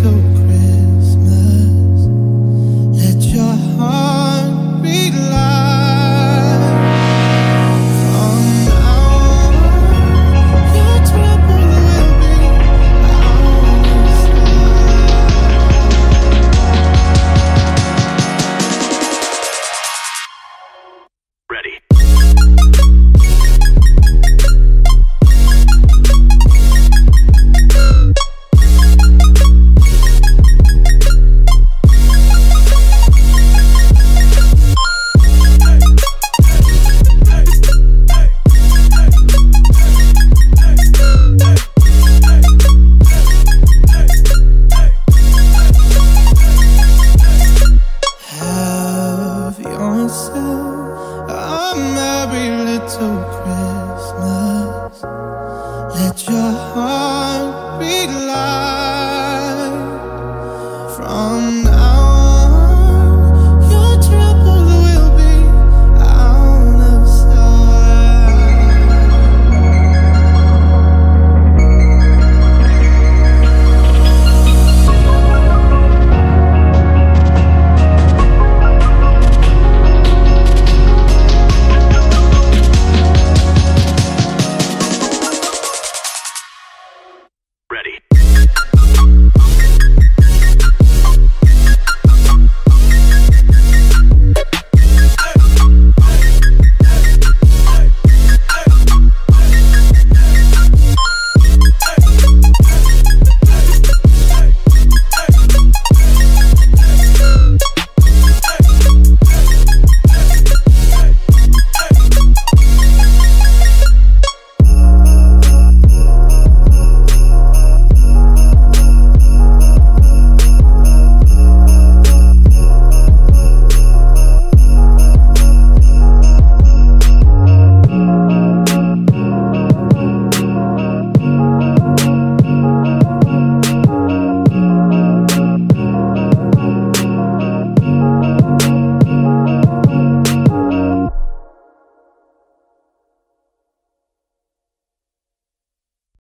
little from